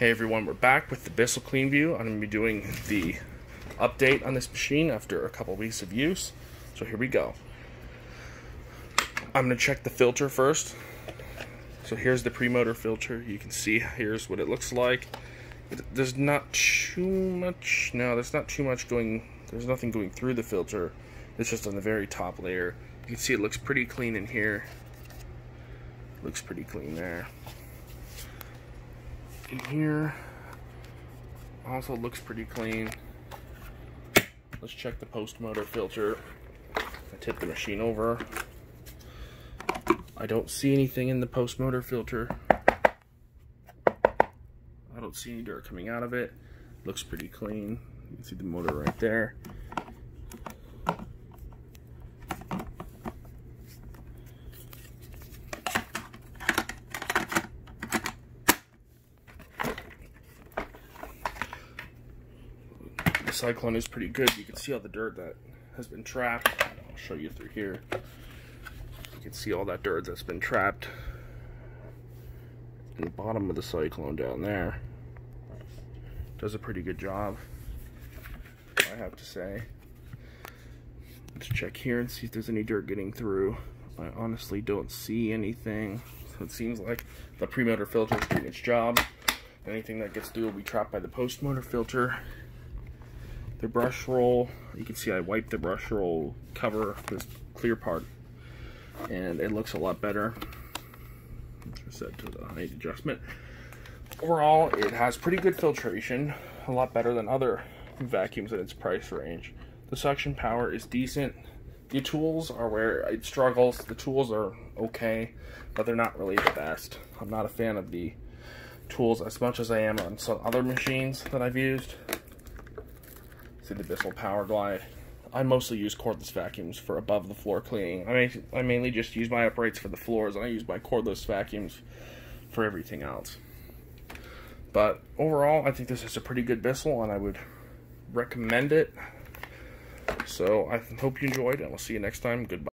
Hey everyone, we're back with the Bissell Clean View. I'm going to be doing the update on this machine after a couple weeks of use. So here we go. I'm going to check the filter first. So here's the premotor filter. You can see here's what it looks like. There's not too much, no, there's not too much going, there's nothing going through the filter. It's just on the very top layer. You can see it looks pretty clean in here. Looks pretty clean there in here also looks pretty clean. Let's check the post motor filter. I tip the machine over. I don't see anything in the post motor filter. I don't see any dirt coming out of it. Looks pretty clean. You can see the motor right there. The cyclone is pretty good. You can see all the dirt that has been trapped. I'll show you through here. You can see all that dirt that's been trapped in the bottom of the cyclone down there. Does a pretty good job, I have to say. Let's check here and see if there's any dirt getting through. I honestly don't see anything. So it seems like the pre-motor filter is doing its job. Anything that gets through will be trapped by the post-motor filter the brush roll. You can see I wiped the brush roll cover, this clear part, and it looks a lot better. Set to the height adjustment. Overall, it has pretty good filtration, a lot better than other vacuums in its price range. The suction power is decent. The tools are where it struggles. The tools are okay, but they're not really the best. I'm not a fan of the tools as much as I am on some other machines that I've used the Bissell Power Glide. I mostly use cordless vacuums for above the floor cleaning. I I mainly just use my uprights for the floors, and I use my cordless vacuums for everything else. But overall, I think this is a pretty good Bissell, and I would recommend it. So I hope you enjoyed, and we'll see you next time. Goodbye.